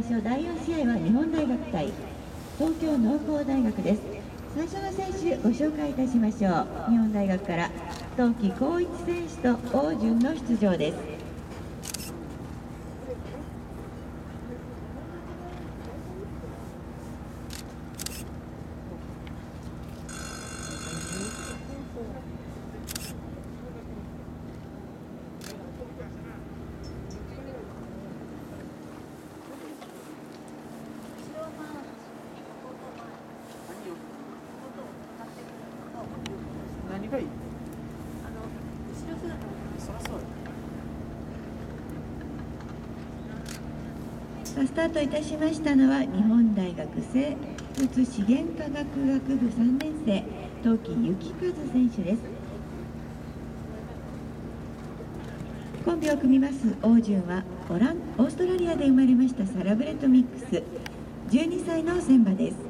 ましょう第4試合は日本大学対東京農工大学です。最初の選手ご紹介いたしましょう。日本大学から冬季光一選手と王順の出場です。何がいい？そらそうやスタートいたしましたのは日本大学生物資源科学学部3年生冬季幸和選手です。コンビを組みます王順はオランオーストラリアで生まれましたサラブレッドミックス。12歳の選馬です。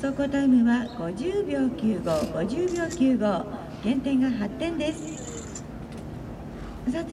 走行タイムは50秒95、50秒95、減点が8点です。